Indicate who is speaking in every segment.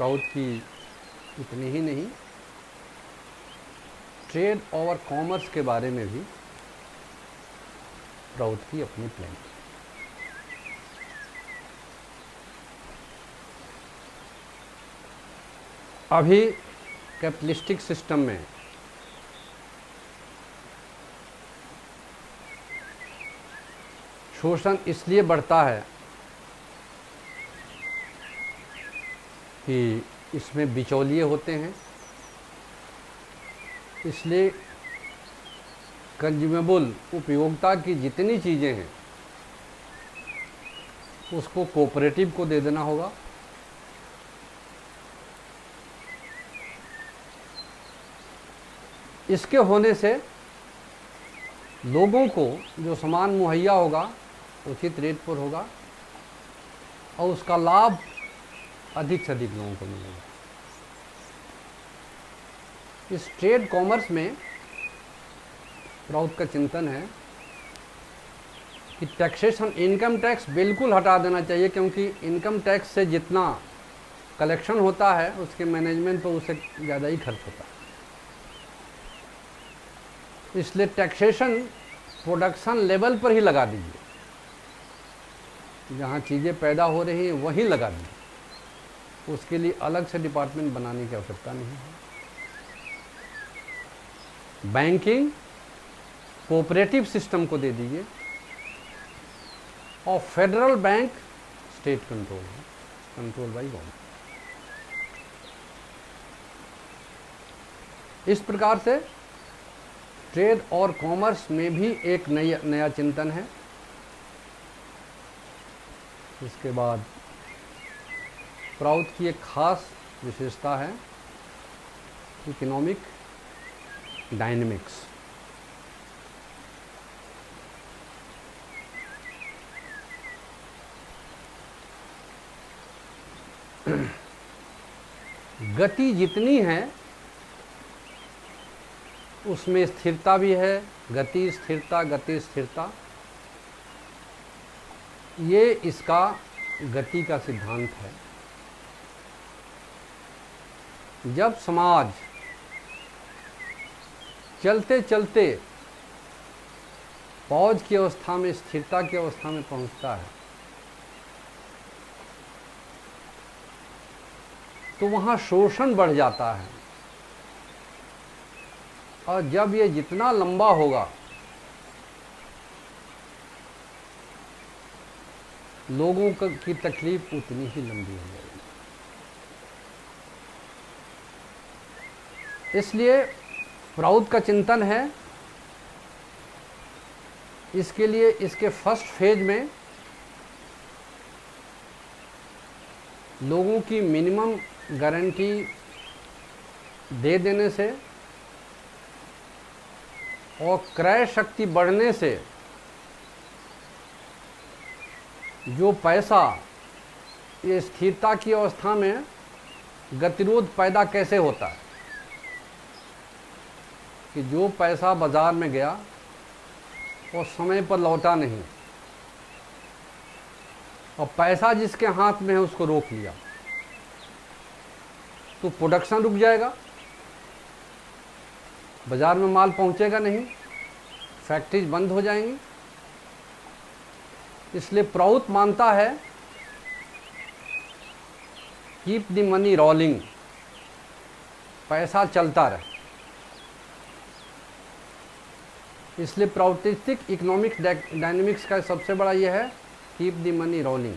Speaker 1: Proud की इतनी ही नहीं। ट्रेड और कॉमर्स के बारे में भी प्राउड की अपनी प्लान अभी कैपिटलिस्टिक सिस्टम में शोषण इसलिए बढ़ता है कि इसमें बिचौलिए होते हैं। इसलिए कंज्यूमेबल उपयोगिता की जितनी चीज़ें हैं, उसको कोऑपरेटिव को दे देना होगा। इसके होने से लोगों को जो सामान मुहैया होगा, उचित रेट पर होगा और उसका लाभ अधिक से अधिक लोगों को मिलेगा। इस ट्रेड कॉमर्स में राउत का चिंतन है कि टैक्सेशन इनकम टैक्स बिल्कुल हटा देना चाहिए, क्योंकि इनकम टैक्स से जितना कलेक्शन होता है, उसके मैनेजमेंट पर उससे ज़्यादा ही खर्च होता है। इसलिए टैक्सेशन प्रोडक्शन लेवल पर ही लगा दीजिए। जहाँ चीज़ें पैदा हो रही हैं, वहीं लगा दीजिए। उसके लिए अलग से डिपार्टमेंट बनाने की आवश्यकता नहीं है। बैंकिंग कोऑपरेटिव सिस्टम को दे दीजिए और फेडरल बैंक स्टेट कंट्रोल है। कंट्रोल बाई गवर्नमेंट इस प्रकार से ट्रेड और कॉमर्स में भी एक नया नया चिंतन है। इसके बाद प्राउथ की एक खास विशेषता है इकोनॉमिक डायनेमिक्स गति जितनी है, उसमें स्थिरता भी है, गति स्थिरता गति स्थिरता। ये इसका गति का सिद्धांत है। जब समाज चलते चलते पौज की अवस्था में, स्थिरता की अवस्था में पहुँचता है तो वहाँ शोषण बढ़ जाता है। और जब ये जितना लंबा होगा, लोगों की तकलीफ़ उतनी ही लंबी हो जाएगी। इसलिए प्राउद का चिंतन है इसके लिए इसके फ़र्स्ट फ़ेज़ में लोगों की मिनिमम गारंटी दे देने से और क्रय शक्ति बढ़ने से जो पैसा ये स्थिरता की अवस्था में गतिरोध पैदा कैसे होता है? कि जो पैसा बाज़ार में गया, वो समय पर लौटा नहीं। और पैसा जिसके हाथ में है, उसको रोक लिया। तो प्रोडक्शन रुक जाएगा। बाज़ार में माल पहुंचेगा नहीं फैक्ट्रीज बंद हो जाएँगी। इसलिए प्राउत मानता है कीप द मनी रोलिंग पैसा चलता रहे। इसलिए प्राउटिस्टिक इकोनॉमिक डायनेमिक्स का सबसे बड़ा यह है कीप द मनी रोलिंग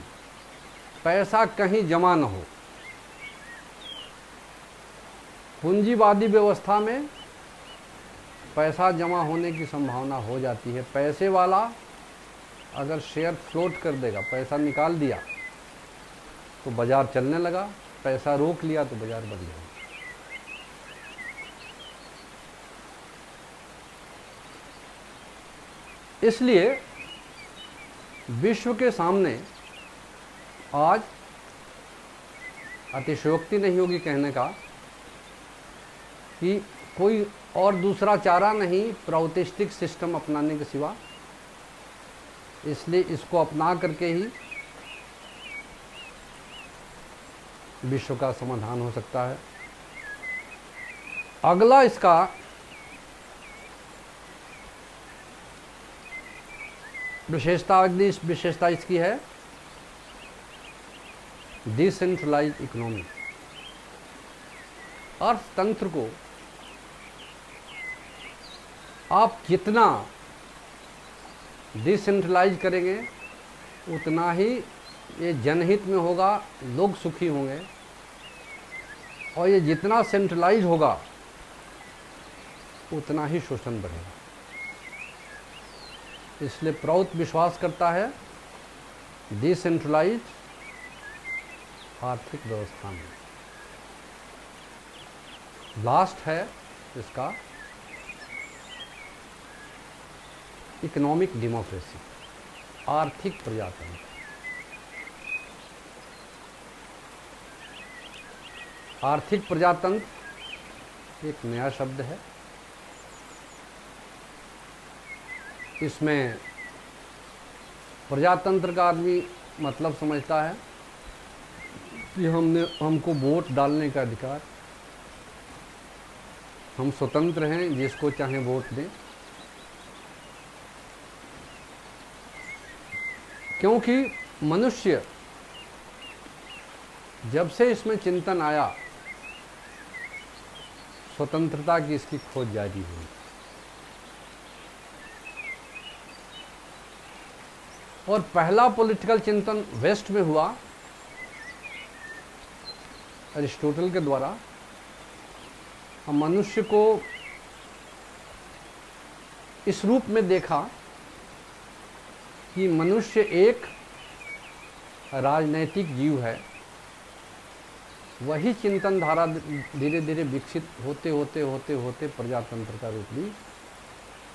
Speaker 1: पैसा कहीं जमा न हो। पूंजीवादी व्यवस्था में पैसा जमा होने की संभावना हो जाती है। पैसे वाला अगर शेयर फ्लोट कर देगा, पैसा निकाल दिया तो बाज़ार चलने लगा। पैसा रोक लिया तो बाज़ार बंद गया। इसलिए विश्व के सामने आज अतिशयोक्ति नहीं होगी कहने का कि कोई और दूसरा चारा नहीं प्राउटिस्टिक सिस्टम अपनाने के सिवा। इसलिए इसको अपना करके ही विश्व का समाधान हो सकता है। अगला इसका विशेषता अगली विशेषता इसकी है। डिसेंट्रलाइज इकोनॉमी अर्थतंत्र को आप जितना डिसेंट्रलाइज करेंगे, उतना ही ये जनहित में होगा, लोग सुखी होंगे। और ये जितना सेंट्रलाइज होगा, उतना ही शोषण बढ़ेगा। इसलिए प्रौत विश्वास करता है डिसेंट्रलाइज आर्थिक व्यवस्था में। लास्ट है इसका इकोनॉमिक डेमोक्रेसी आर्थिक प्रजातंत्र। आर्थिक प्रजातंत्र एक नया शब्द है। इसमें प्रजातंत्र का आदमी मतलब समझता है कि हमने, हमको वोट डालने का अधिकार। हम स्वतंत्र हैं, जिसको चाहे वोट दें। क्योंकि मनुष्य जब से इसमें चिंतन आया, स्वतंत्रता की इसकी खोज जारी हुई। और पहला पॉलिटिकल चिंतन वेस्ट में हुआ अरिस्टोटल के द्वारा। हम मनुष्य को इस रूप में देखा कि मनुष्य एक राजनैतिक जीव है। वही चिंतन धारा धीरे धीरे विकसित होते होते होते होते प्रजातंत्र का रूप ली।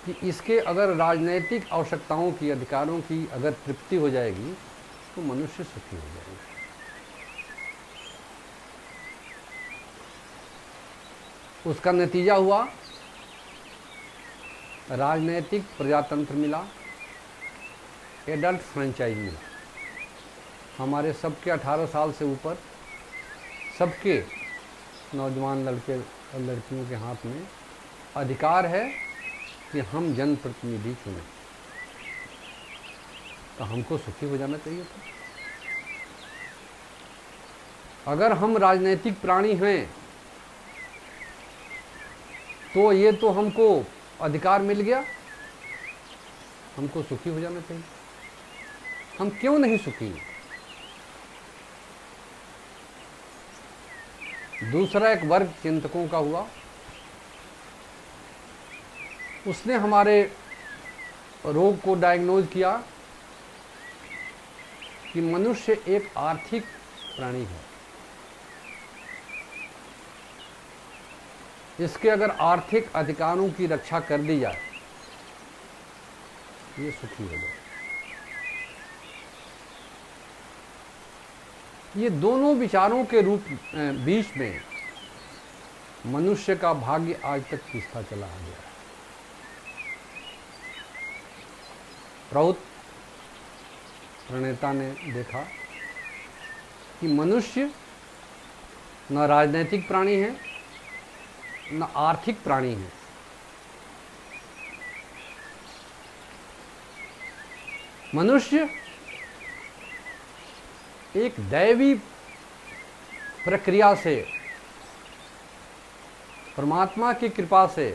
Speaker 1: कि इसके अगर राजनैतिक आवश्यकताओं की, अधिकारों की अगर तृप्ति हो जाएगी तो मनुष्य सुखी हो जाएगा। उसका नतीजा हुआ, राजनैतिक प्रजातंत्र मिला, एडल्ट फ्रेंचाइज मिला। हमारे सबके 18 साल से ऊपर, सबके नौजवान लड़के और लड़कियों के हाथ में अधिकार है कि हम जनप्रतिनिधि चुने। तो हमको सुखी हो जाना चाहिए था। अगर हम राजनीतिक प्राणी हैं तो ये तो हमको अधिकार मिल गया। हमको सुखी हो जाना चाहिए। हम क्यों नहीं सुखी? दूसरा एक वर्ग चिंतकों का हुआ। उसने हमारे रोग को डायग्नोज किया कि मनुष्य एक आर्थिक प्राणी है। इसके अगर आर्थिक अधिकारों की रक्षा कर दी जाए, ये सुखी हो जाए। ये दोनों विचारों के रूप बीच में मनुष्य का भाग्य आज तक खींचता चला आ गया प्रौत प्रणेता ने देखा कि मनुष्य न राजनैतिक प्राणी है, न आर्थिक प्राणी है। मनुष्य एक दैवी प्रक्रिया से, परमात्मा की कृपा से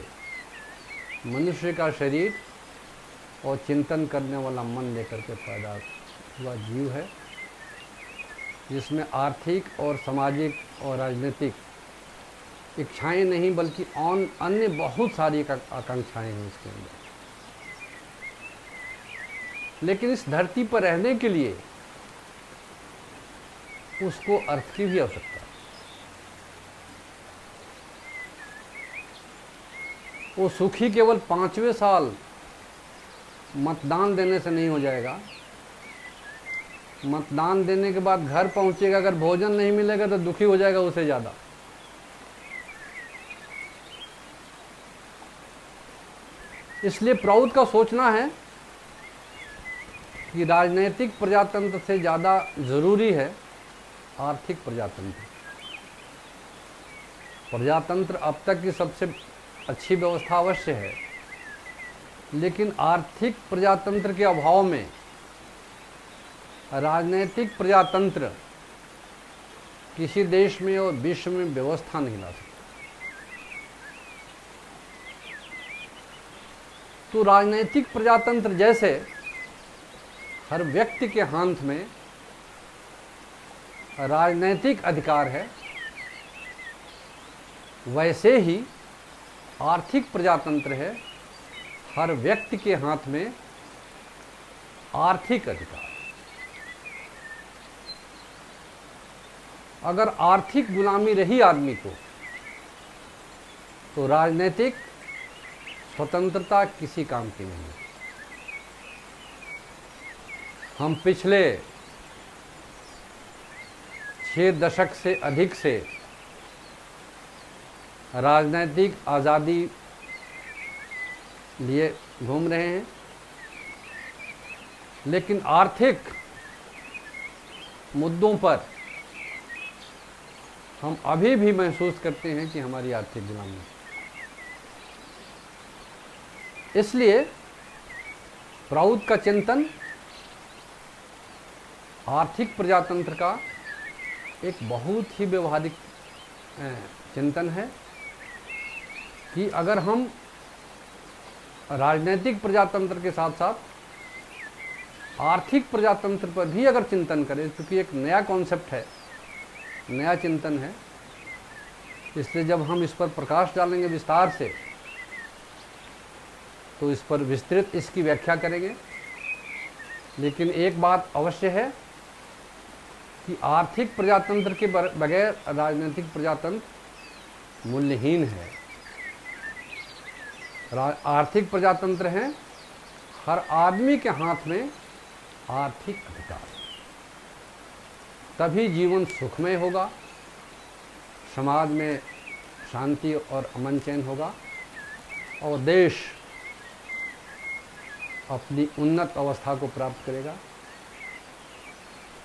Speaker 1: मनुष्य का शरीर और चिंतन करने वाला मन लेकर के पैदा हुआ जीव है, जिसमें आर्थिक और सामाजिक और राजनीतिक इच्छाएँ नहीं, बल्कि ऑन अन्य बहुत सारी आकांक्षाएँ हैं इसके अंदर। लेकिन इस धरती पर रहने के लिए उसको अर्थ की भी आवश्यकता वो सुखी केवल पाँचवें साल मतदान देने से नहीं हो जाएगा। मतदान देने के बाद घर पहुंचेगा, अगर भोजन नहीं मिलेगा तो दुखी हो जाएगा उसे ज़्यादा। इसलिए प्रौद का सोचना है कि राजनैतिक प्रजातंत्र से ज़्यादा ज़रूरी है आर्थिक प्रजातंत्र। प्रजातंत्र अब तक की सबसे अच्छी व्यवस्था अवश्य है। लेकिन आर्थिक प्रजातंत्र के अभाव में, राजनीतिक प्रजातंत्र किसी देश में और विश्व में व्यवस्था नहीं ला सकता। तो राजनीतिक प्रजातंत्र जैसे हर व्यक्ति के हाथ में राजनैतिक अधिकार है, वैसे ही आर्थिक प्रजातंत्र है हर व्यक्ति के हाथ में आर्थिक अधिकार। अगर आर्थिक गुलामी रही आदमी को तो राजनीतिक स्वतंत्रता किसी काम की नहीं। हम पिछले छः दशक से अधिक से राजनीतिक आज़ादी लिए घूम रहे हैं। लेकिन आर्थिक मुद्दों पर हम अभी भी महसूस करते हैं कि हमारी आर्थिक गुलामी इसलिए प्राउद का चिंतन आर्थिक प्रजातंत्र का एक बहुत ही व्यवहारिक चिंतन है कि अगर हम राजनीतिक प्रजातंत्र के साथ साथ आर्थिक प्रजातंत्र पर भी अगर चिंतन करें क्योंकि एक नया कॉन्सेप्ट है, नया चिंतन है, इसलिए जब हम इस पर प्रकाश डालेंगे विस्तार से तो इस पर विस्तृत इसकी व्याख्या करेंगे। लेकिन एक बात अवश्य है कि आर्थिक प्रजातंत्र के बगैर राजनीतिक प्रजातंत्र मूल्यहीन है। आर्थिक प्रजातंत्र हैं। हर आदमी के हाथ में आर्थिक अधिकार तभी जीवन सुखमय होगा, समाज में शांति और अमन चैन होगा, और देश अपनी उन्नत अवस्था को प्राप्त करेगा।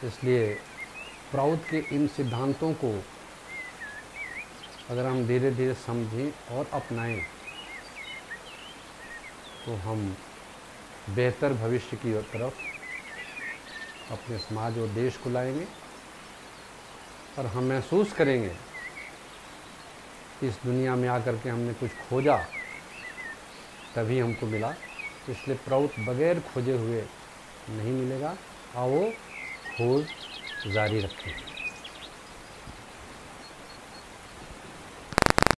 Speaker 1: इसलिए प्राउद के इन सिद्धांतों को अगर हम धीरे धीरे समझें और अपनाएँ तो हम बेहतर भविष्य की तरफ़ अपने समाज और देश को लाएँगे और हम महसूस करेंगे इस दुनिया में आकर के हमने कुछ खोजा, तभी हमको मिला। इसलिए प्राउत बगैर खोजे हुए नहीं मिलेगा। आओ खोज जारी रखें।